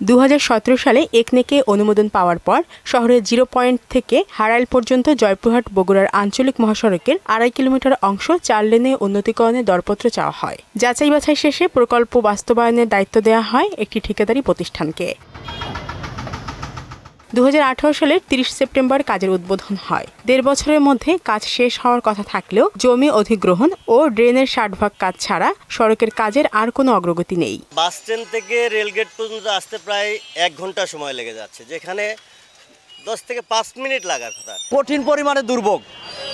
দু হাজার সতেরো সালে একনেকে অনুমোদন পাওয়ার পর শহরের জিরো পয়েন্ট থেকে হারাইল পর্যন্ত জয়পুরহাট বগুড়ার আঞ্চলিক মহাসড়কের আড়াই কিলোমিটার অংশ চার লেনে উন্নতিকরণের দরপত্র চাওয়া হয়। যাচাই বাছাই শেষে প্রকল্প বাস্তবায়নের দায়িত্ব দেওয়া হয় একটি ঠিকাদারি প্রতিষ্ঠানকে। দু সালের তিরিশ সেপ্টেম্বর কাজের উদ্বোধন হয়। দেড় বছরের মধ্যে কাজ শেষ হওয়ার কথা থাকলেও জমি অধিগ্রহণ ও ড্রেনের ষাটভাগ কাজ ছাড়া সড়কের কাজের আর কোনো অগ্রগতি নেই। বাস স্ট্যান্ড থেকে রেলগেট পর্যন্ত আসতে প্রায় এক ঘণ্টা সময় লেগে যাচ্ছে যেখানে দশ থেকে পাঁচ মিনিট লাগার কথা। কঠিন পরিমাণে দুর্ভোগ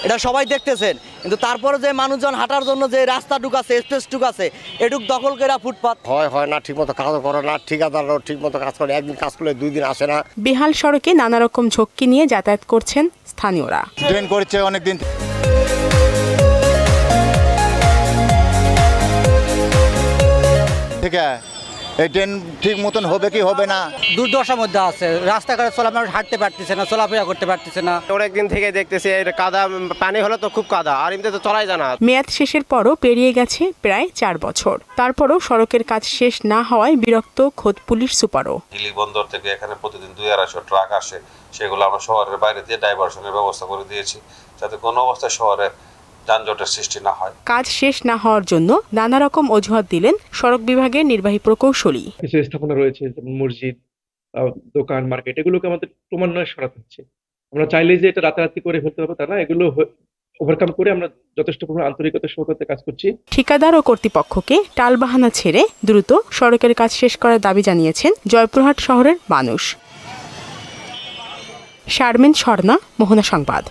এটা সবাই দেখতেছেন। কিন্তু তারপরে যে মানুষজন হাঁটার জন্য যে রাস্তাটুক আছে স্পেসটুক আছে এটুক দখল করে ফুটপাত। হয় হয় না ঠিক মতো কাজ করে না ঠিকাদাররাও ঠিক মতো কাজ করে একদিন কাজ করলে দুই দিন আসে না। বেহাল সড়কে নানা রকম ঝক্কি নিয়ে যাতায়াত করছেন স্থানীয়রা। ড্রেন করছে অনেক দিন থেকে এই ট্রেন ঠিক মতন হবে কি হবে না? দুর্দশার মধ্যে আছে। রাস্তাঘাটে চলা মানুষ হাঁটতে পারতেছে না চলাফেরা করতে পারতেছে না। অনেক দিন থেকে দেখতেছি এর কাদা পানি হলে তো খুব কাদা আর এমনিতে তো চলাই যায় না। মেয়াদ শেষের পরও পেরিয়ে গেছে প্রায় চার বছর। তারপরও সড়কের কাজ শেষ না হওয়ায় বিরক্ত খোদ পুলিশ সুপারও। হিলি বন্দর থেকে এখানে প্রতিদিন দুই আড়াইশো ট্রাক আসে। সেগুলো আমরা শহরের বাইরে দিয়ে ডাইভারশনের ব্যবস্থা করে দিয়েছি। যাতে কোনো অবস্থায় শহরে যানজটের সৃষ্টি না হয়। কাজ শেষ না হওয়ার জন্য নানা রকম অজুহাত দিলেন সড়ক বিভাগের নির্বাহী প্রকৌশলী। কিছু স্থাপনা রয়েছে যেমন মসজিদ দোকান মার্কেট এগুলোকে আমাদের ক্রমান্বয়ে সরাতে হচ্ছে। আমরা চাইলে যে এটা রাতারাতি করে ফেলতে হবে তা না এগুলো ওভারকাম করে আমরা যথেষ্ট পরিমাণ আন্তরিকতার সহকারে কাজ করছি। ঠিকাদার ও কর্তৃপক্ষকে টালবাহানা ছেড়ে দ্রুত সড়কের কাজ শেষ করার দাবি জানিয়েছেন জয়পুরহাট শহরের মানুষ। শারমিন স্বর্ণা মোহনা সংবাদ।